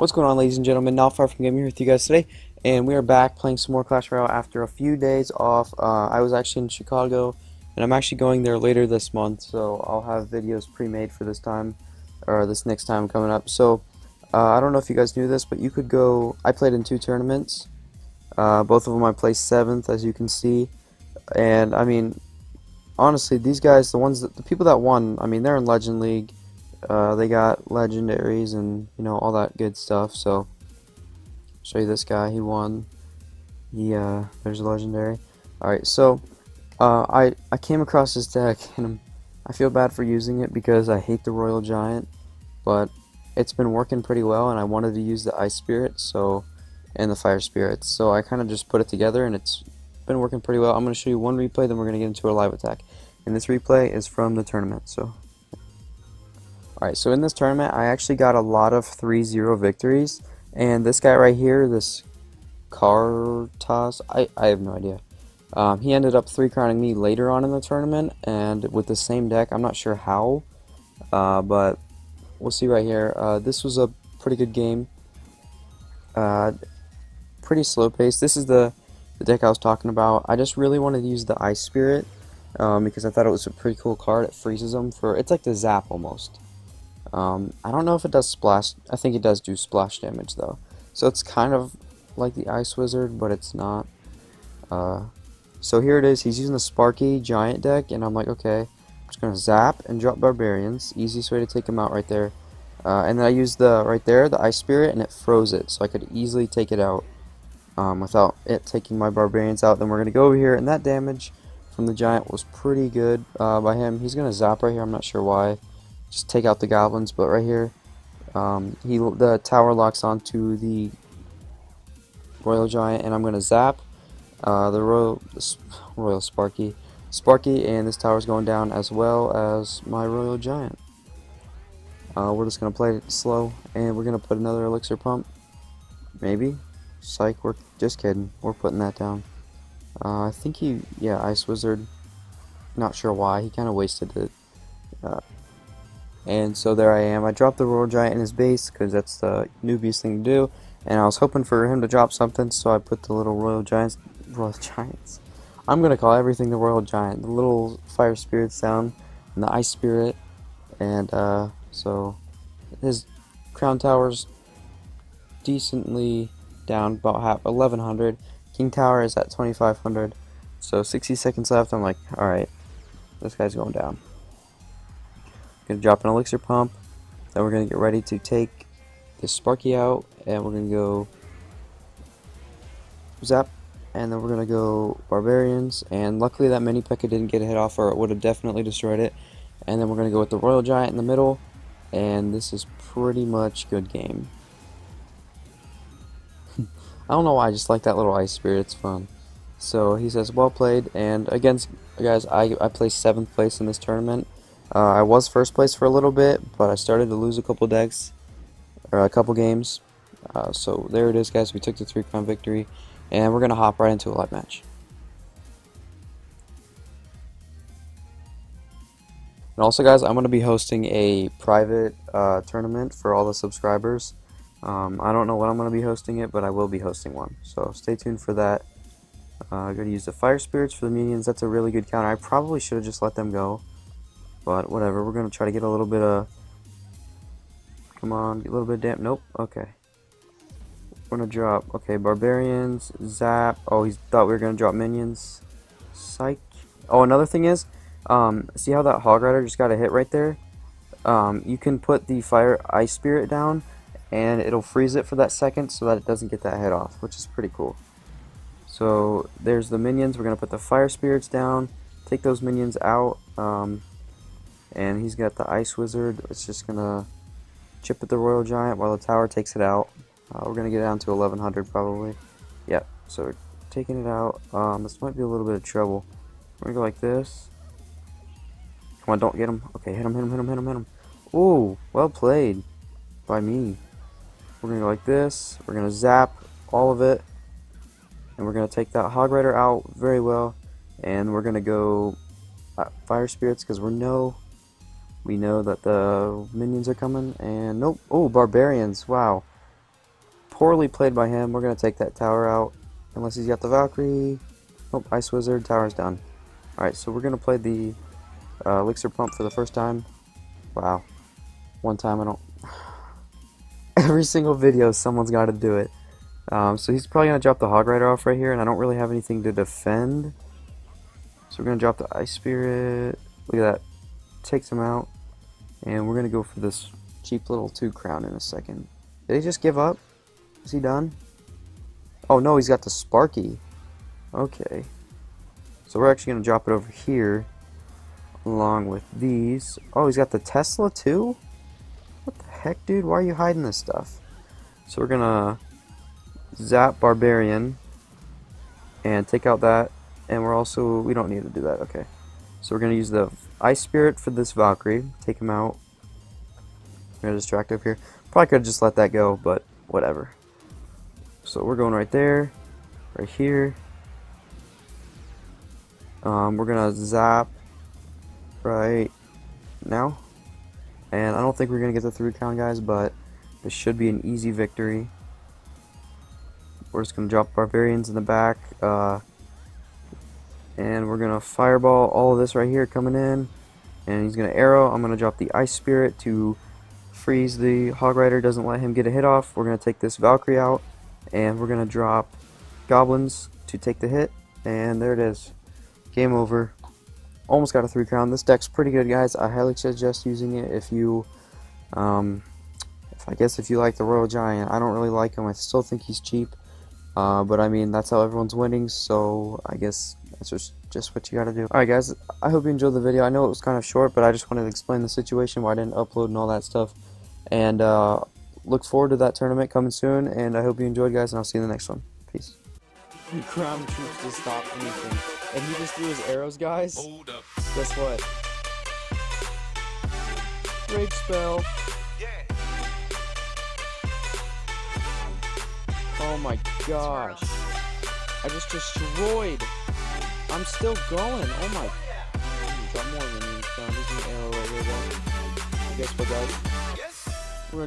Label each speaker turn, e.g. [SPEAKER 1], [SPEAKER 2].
[SPEAKER 1] What's going on ladies and gentlemen, not far from gaming here with you guys today and we are back playing some more Clash Royale after a few days off. Uh, I was actually in Chicago and I'm actually going there later this month so I'll have videos pre-made for this time or this next time coming up. So uh, I don't know if you guys knew this but you could go, I played in two tournaments, uh, both of them I placed 7th as you can see and I mean honestly these guys, the ones that, the people that won, I mean they're in Legend League uh, they got legendaries and you know all that good stuff. So show you this guy. He won. He uh, there's a legendary. All right, so uh, I I came across this deck and I feel bad for using it because I hate the Royal Giant, but it's been working pretty well, and I wanted to use the Ice Spirit, so and the Fire Spirits. So I kind of just put it together, and it's been working pretty well. I'm going to show you one replay, then we're going to get into a live attack. And this replay is from the tournament, so Alright, so in this tournament, I actually got a lot of 3-0 victories. And this guy right here, this Kartas, I, I have no idea. Um, he ended up 3-crowning me later on in the tournament, and with the same deck, I'm not sure how. Uh, but we'll see right here. Uh, this was a pretty good game. Uh, pretty slow pace. This is the, the deck I was talking about. I just really wanted to use the Ice Spirit. Um, because I thought it was a pretty cool card. It freezes them for, it's like the Zap almost. Um, I don't know if it does splash. I think it does do splash damage though. So it's kind of like the Ice Wizard, but it's not. Uh, so here it is. He's using the Sparky Giant deck, and I'm like, okay, I'm just gonna zap and drop Barbarians. Easiest way to take him out right there. Uh, and then I used the right there, the Ice Spirit, and it froze it, so I could easily take it out um, without it taking my Barbarians out. Then we're gonna go over here, and that damage from the Giant was pretty good uh, by him. He's gonna zap right here. I'm not sure why just take out the goblins, but right here, um, he the tower locks onto the Royal Giant, and I'm gonna zap uh, the Royal Royal Sparky, Sparky, and this tower's going down as well as my Royal Giant. Uh, we're just gonna play it slow, and we're gonna put another elixir pump, maybe. Psych, we're just kidding. We're putting that down. Uh, I think he, yeah, Ice Wizard. Not sure why. He kind of wasted it. Uh, and so there I am. I dropped the Royal Giant in his base because that's the newbiest thing to do. And I was hoping for him to drop something, so I put the little Royal Giants. Royal Giants. I'm gonna call everything the Royal Giant. The little Fire Spirits down, and the Ice Spirit, and uh, so his Crown Tower's decently down, about half 1100. King Tower is at 2500. So 60 seconds left. I'm like, all right, this guy's going down. Gonna drop an elixir pump. Then we're gonna get ready to take this Sparky out, and we're gonna go zap, and then we're gonna go barbarians. And luckily that mini P.E.K.K.A didn't get a hit off, or it would have definitely destroyed it. And then we're gonna go with the Royal Giant in the middle, and this is pretty much good game. I don't know why, I just like that little ice spirit, it's fun. So he says, well played, and against, guys, I, I placed 7th place in this tournament. Uh, I was first place for a little bit, but I started to lose a couple decks, or a couple games. Uh, so there it is, guys. We took the three crown victory, and we're gonna hop right into a live match. And also, guys, I'm gonna be hosting a private uh, tournament for all the subscribers. Um, I don't know when I'm gonna be hosting it, but I will be hosting one. So stay tuned for that. Uh, I'm gonna use the fire spirits for the minions. That's a really good counter. I probably should have just let them go. But whatever, we're going to try to get a little bit of... Come on, get a little bit damp. Nope, okay. We're going to drop... Okay, Barbarians, Zap. Oh, he thought we were going to drop Minions. Psych. Oh, another thing is, um, see how that Hog Rider just got a hit right there? Um, you can put the Fire Ice Spirit down, and it'll freeze it for that second so that it doesn't get that hit off, which is pretty cool. So, there's the minions. We're going to put the Fire Spirits down, take those minions out. Um, and he's got the Ice Wizard. It's just gonna chip at the Royal Giant while the tower takes it out. Uh, we're gonna get down to 1100 probably. Yep. So we're taking it out. Um, this might be a little bit of trouble. We're gonna go like this. Come on, don't get him. Okay, hit him, hit him, hit him, hit him, hit him. Ooh, well played by me. We're gonna go like this. We're gonna zap all of it, and we're gonna take that Hog Rider out very well. And we're gonna go uh, Fire Spirits because we're no we know that the minions are coming, and nope. Oh, barbarians! Wow. poorly played by him. We're going to take that tower out. Unless he's got the Valkyrie. Oh, Ice Wizard. Tower's done. Alright, so we're going to play the uh, Elixir Pump for the first time. Wow. One time I don't... Every single video someone's got to do it. Um, so he's probably going to drop the Hog Rider off right here, and I don't really have anything to defend. So we're going to drop the Ice Spirit. Look at that. Takes him out. And we're going to go for this cheap little 2 crown in a second. Did he just give up? Is he done? Oh no, he's got the Sparky. Okay. So we're actually going to drop it over here along with these. Oh, he's got the Tesla too? What the heck, dude? Why are you hiding this stuff? So we're going to zap Barbarian and take out that. And we're also, we don't need to do that. Okay. So we're going to use the Ice Spirit for this Valkyrie. Take him out. I'm going to distract up here. Probably could just let that go, but whatever. So we're going right there, right here. Um, we're gonna zap right now. And I don't think we're gonna get the three crown, guys, but this should be an easy victory. We're just gonna drop barbarians in the back, uh, and we're gonna fireball all of this right here coming in. And he's gonna arrow. I'm gonna drop the ice spirit to freeze the hog rider. Doesn't let him get a hit off. We're gonna take this Valkyrie out. And we're gonna drop goblins to take the hit. And there it is. Game over. Almost got a three crown. This deck's pretty good guys. I highly suggest using it if you um, I guess if you like the Royal Giant. I don't really like him. I still think he's cheap uh, but I mean that's how everyone's winning so I guess that's just just what you gotta do alright guys I hope you enjoyed the video I know it was kind of short but I just wanted to explain the situation why I didn't upload and all that stuff and uh, look forward to that tournament coming soon, and I hope you enjoyed, guys, and I'll see you in the next one. Peace. Ground troops to stop anything. And he just threw his arrows, guys. Hold up. Guess what? Rage spell. Oh my gosh. I just destroyed. I'm still going. Oh my. Got more than. There's an arrow. Guess? We're